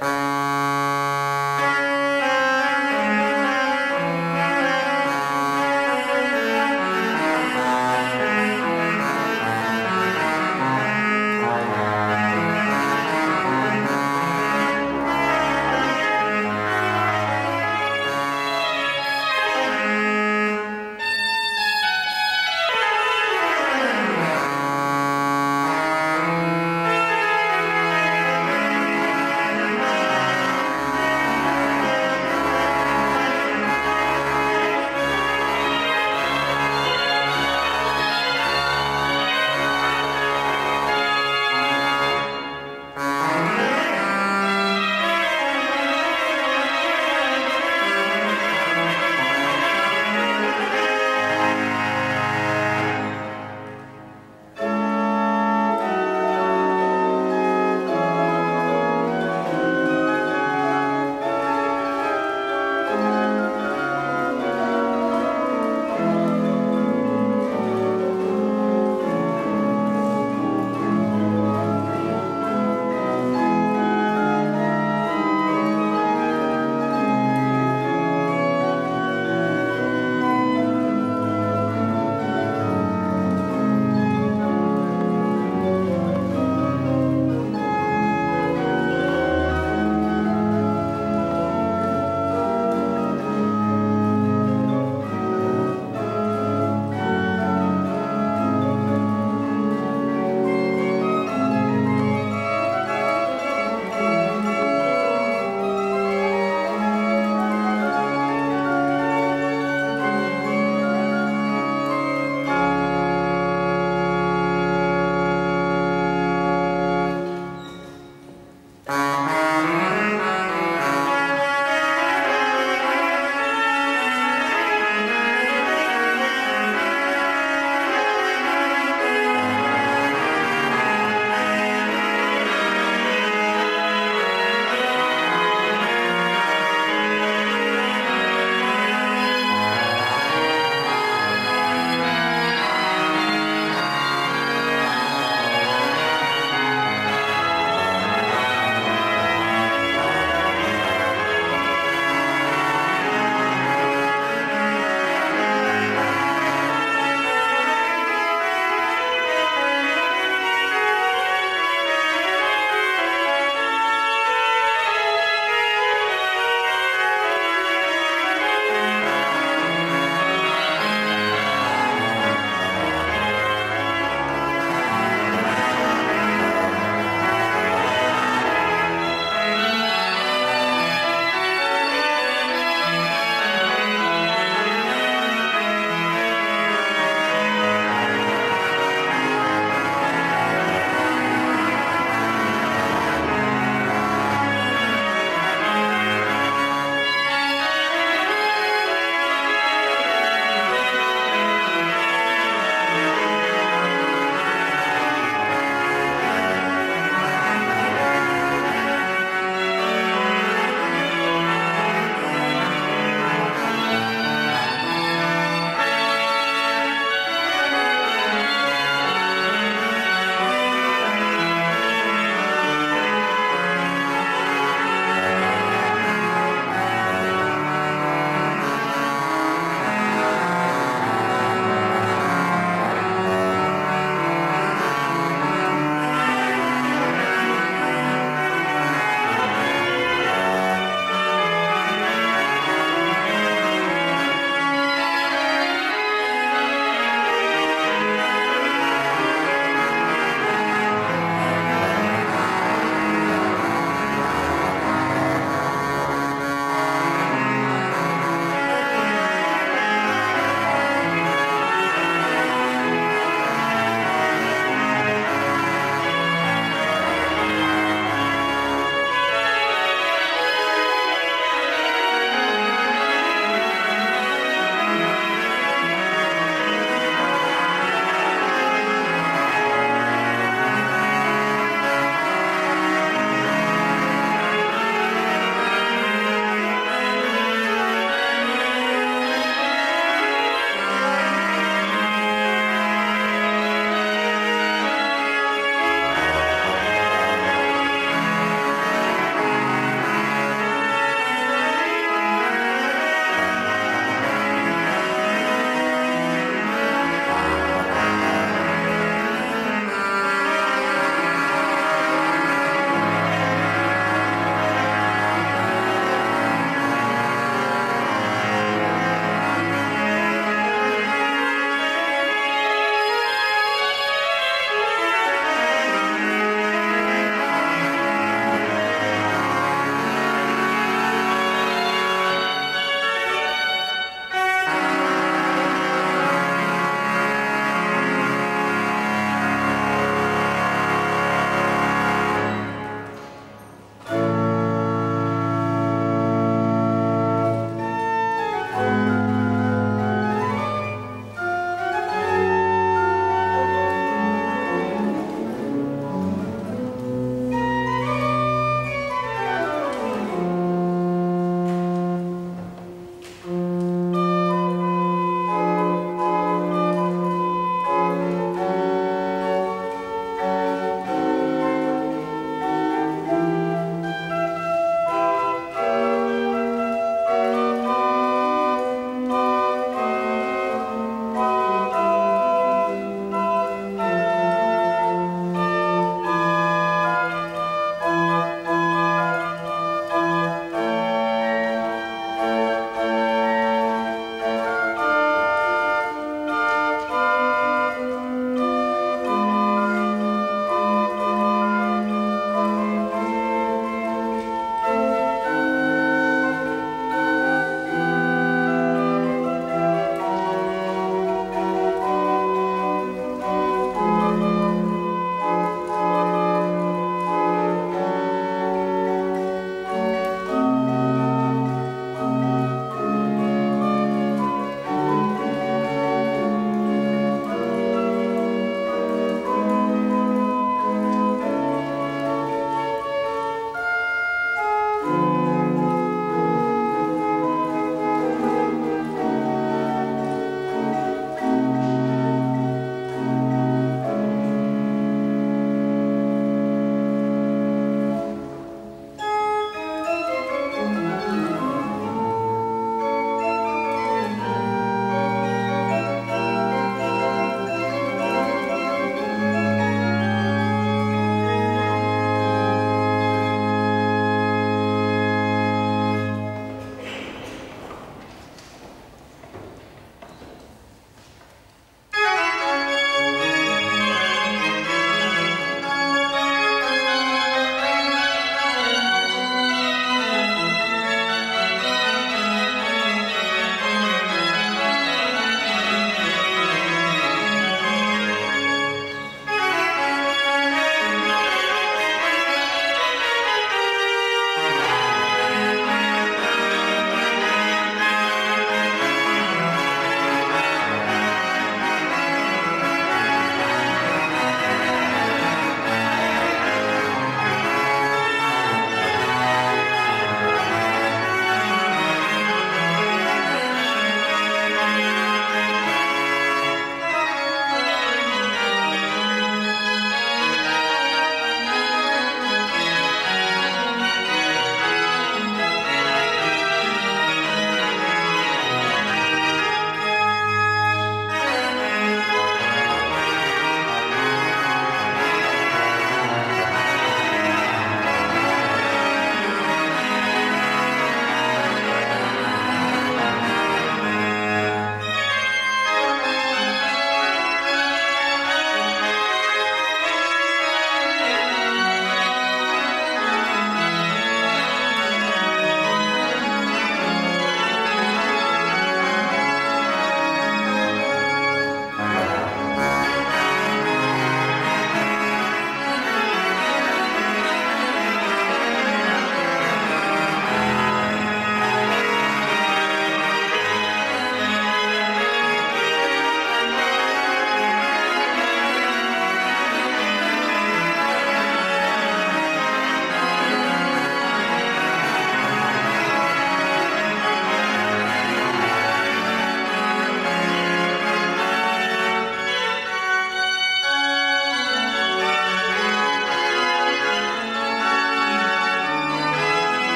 Música